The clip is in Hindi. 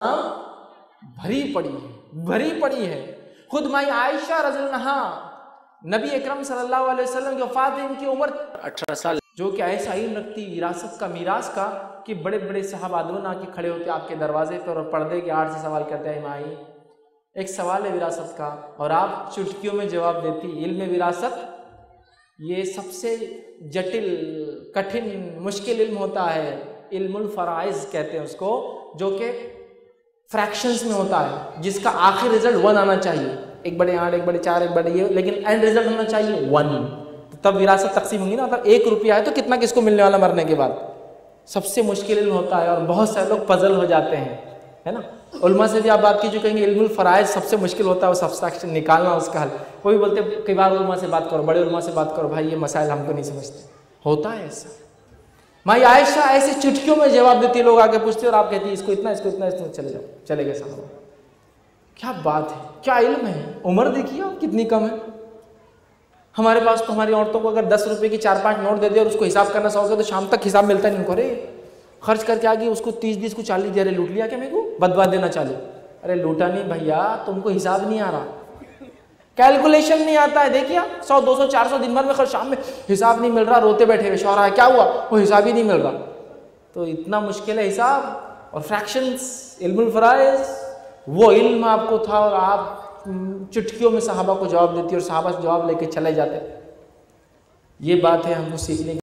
भरी पड़ी है, भरी पड़ी है। खुद माई आयशा रजलनहा नबी अकरम सल्लल्लाहु अलैहि वसल्लम की वफात है इनकी उम्र अठारह साल। जो कि ऐसा इल्म रखती विरासत का मीरास का कि बड़े बड़े साहबादून आके खड़े होते आपके दरवाजे पर और पर्दे के आड़ से सवाल करते हैं माई एक सवाल है विरासत का और आप चुटकियों में जवाब देती इल्म विरासत? ये सबसे जटिल, कठिन, मुश्किल इल्म होता है, इल्मुल फ़राइज़ कहते हैं उसको, जो कि फ्रैक्शंस में होता है, जिसका आखिर रिज़ल्ट वन आना चाहिए। एक बड़े आठ, एक बड़े चार, एक बड़े ये, लेकिन एंड रिज़ल्ट होना चाहिए वन तो तब विरासत तकसीम होंगी ना मतलब एक रुपया है तो कितना किसको मिलने वाला मरने के बाद? सबसे मुश्किल इल्म होता है और बहुत सारे लोग पजल हो जाते हैं, है ना? उलमा से भी आप बात की जो कहेंगे इल्मुल फ़राइज सबसे मुश्किल होता है, वो सब्सट्रैक्शन निकालना उसका हल। वो भी बोलते कई बार उलमा से बात करो, बड़े उलमा से बात करो, भाई ये मसाइल हमको नहीं समझते। होता है ऐसा। माई आयशा ऐसे चुटकियों में जवाब देती लोग आके पूछते और आप कहती इसको इतना इसको इतना, इसको चले जाओ, चले गए साहब। क्या बात है, क्या इल्म है? उम्र देखिए आप, कितनी कम है। हमारे पास तो हमारी औरतों को अगर दस रुपए की चार पाँच नोट दे दे और उसको हिसाब करना चाहोगे तो शाम तक हिसाब मिलता नहीं उनको। अरे, खर्च करके आ गई उसको तीस, बीस को चालीस दे रहे, लूट लिया क्या मेरे को? बदवा देना चालू। अरे, लूटा नहीं भैया, तुमको हिसाब नहीं आ रहा। कैलकुलेशन नहीं आता है। देखिए सौ, दो सौ, चार सौ दिन भर में शाम में हिसाब नहीं मिल रहा, रोते बैठे हुए। है क्या हुआ? वो हिसाब ही नहीं मिल रहा। तो इतना मुश्किल है हिसाब। और फ्रैक्शंस इल्मुल फराइज, वो इल्म आपको था और आप चुटकियों में साहबा को जवाब देती और साहबा जवाब लेके चले जाते ये बात है हमको सीखने